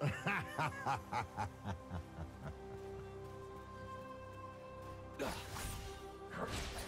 First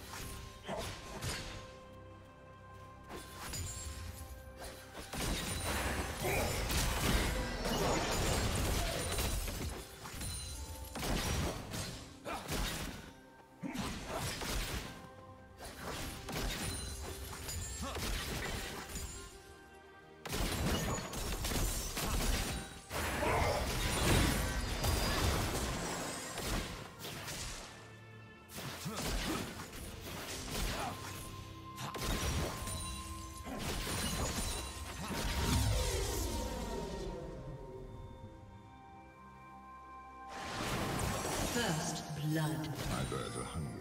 blood. My birds are hungry.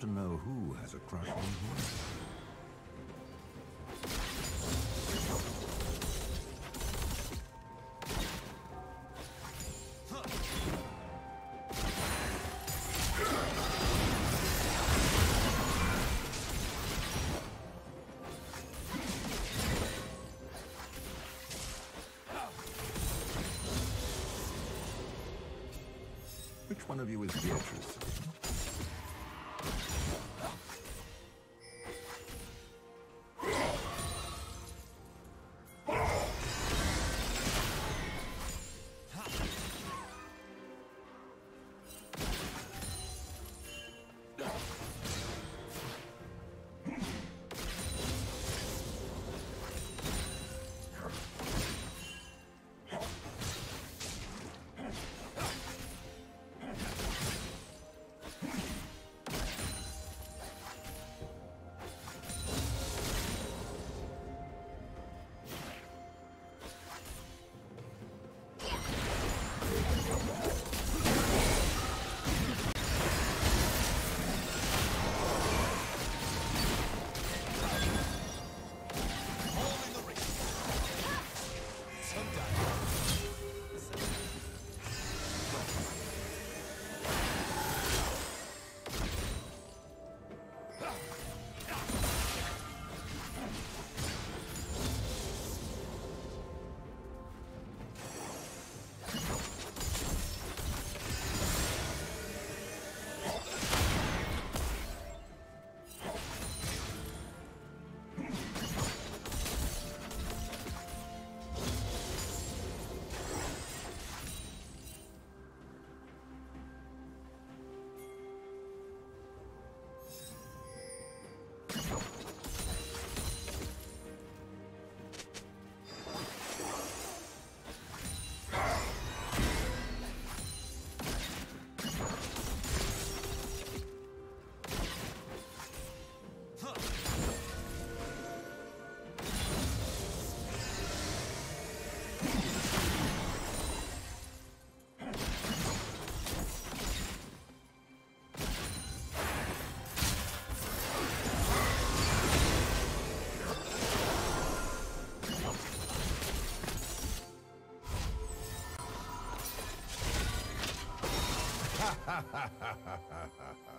Have to know who has a crush on who. Which one of you is Beatrice? ha ha ha ha ha! ha!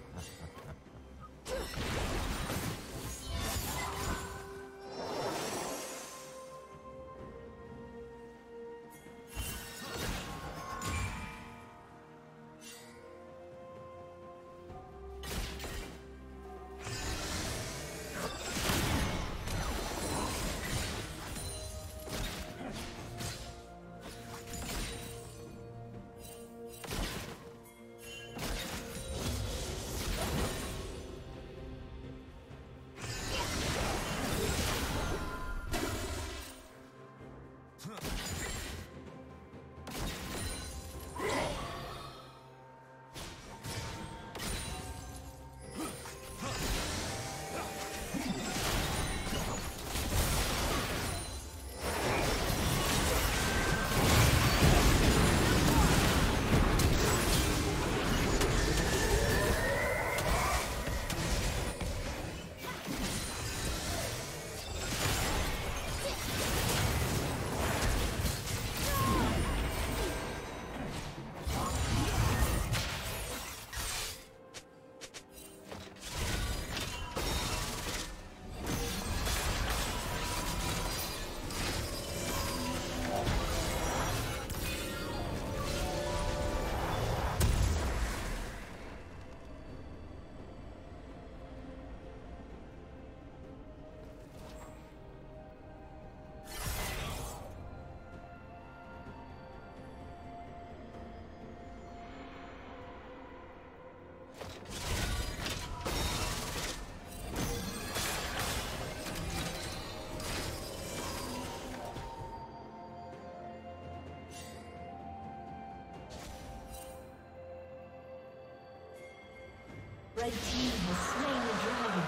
Red team has slain the dragon.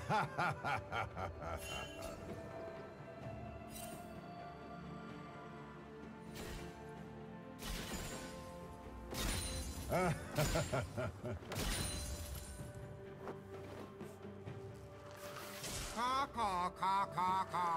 Ha ha ha ha ha ha.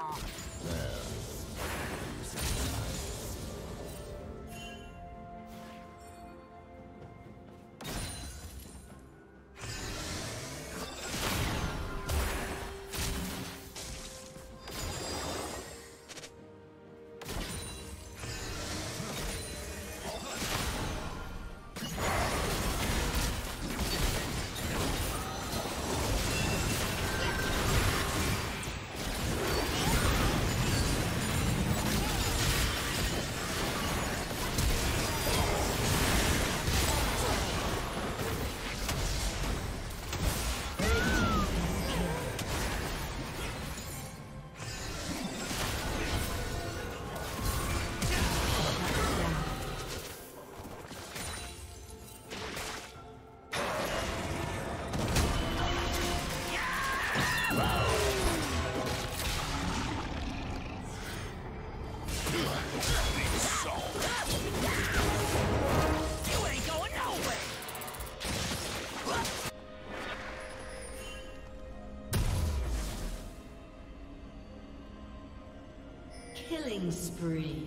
Spree.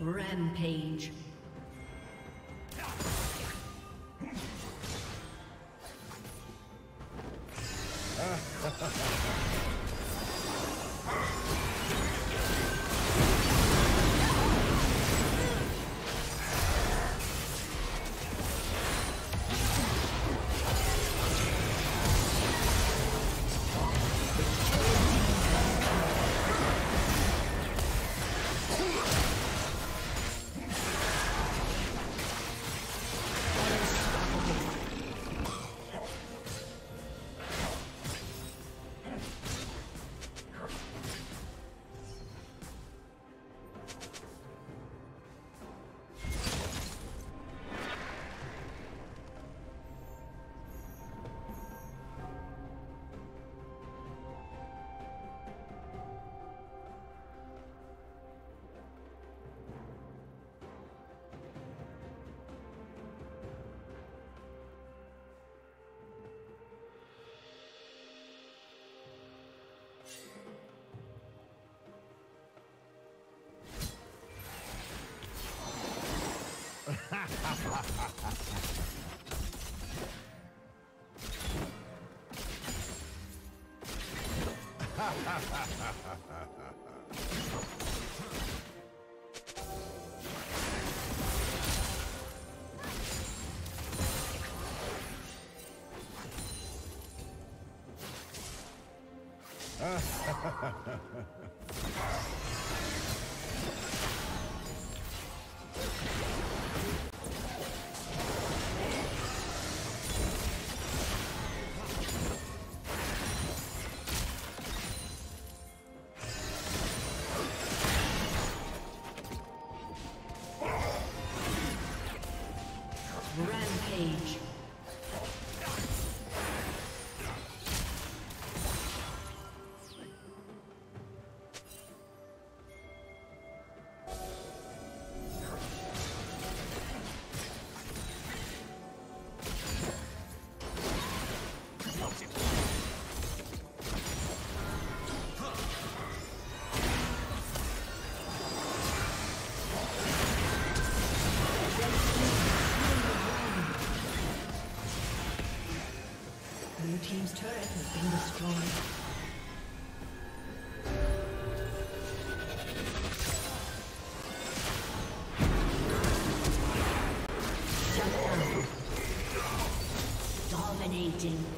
Rampage. Rampage. Dominating.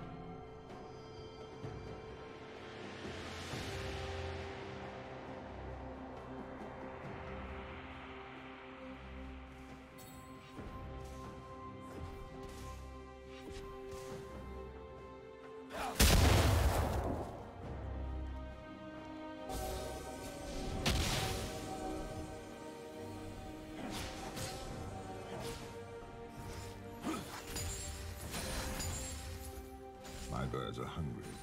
Are hungry.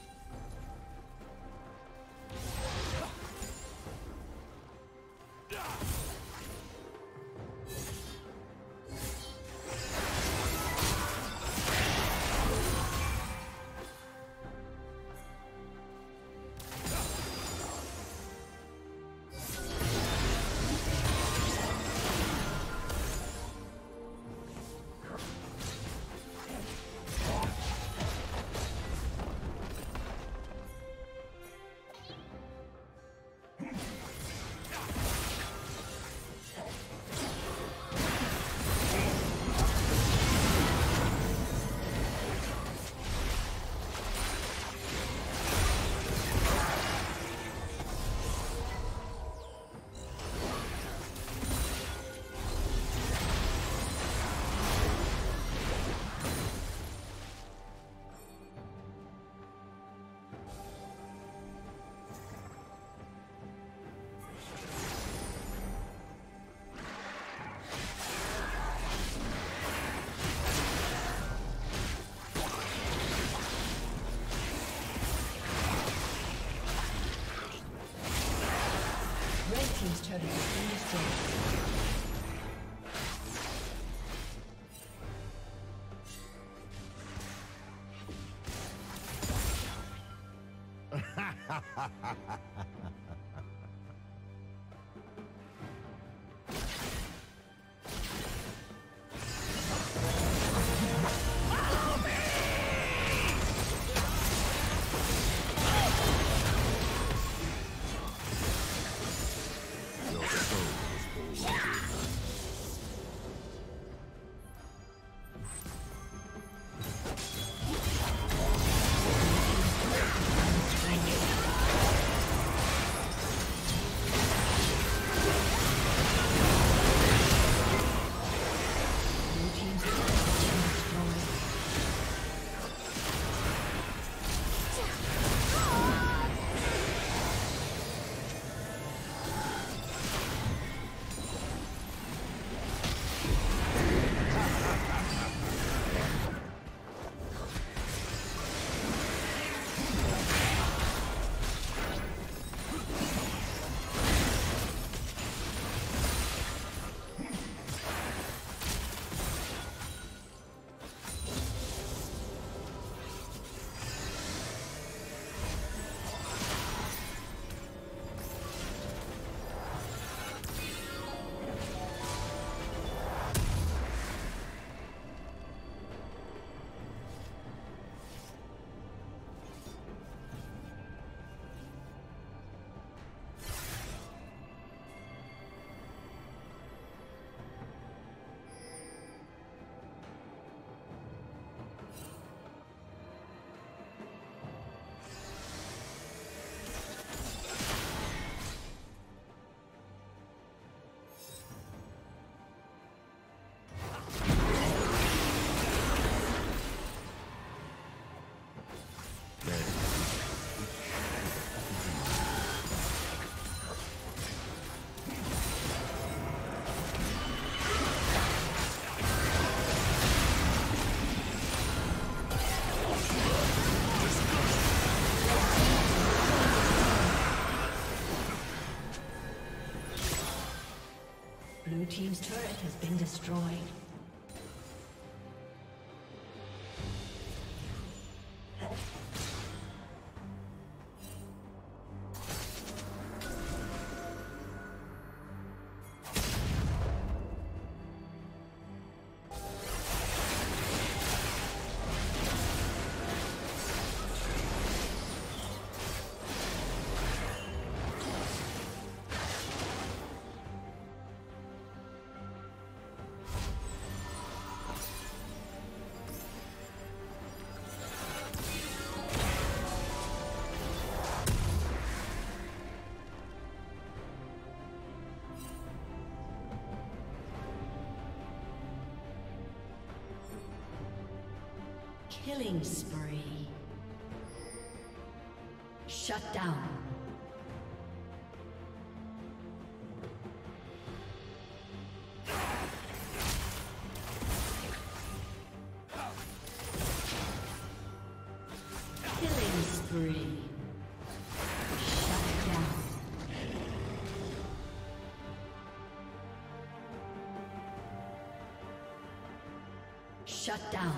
ha ha ha been destroyed. Killing spree. Shut down. Killing spree. Shut down. Shut down.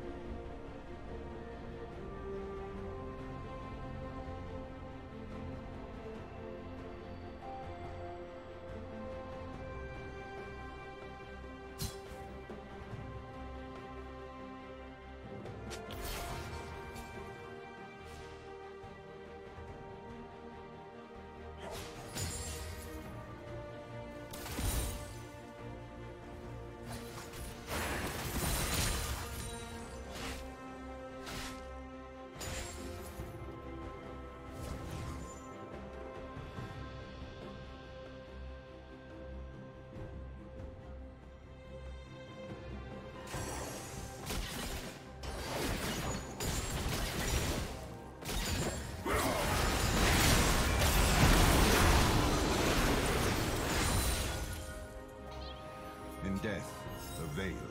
The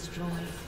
Destroyed.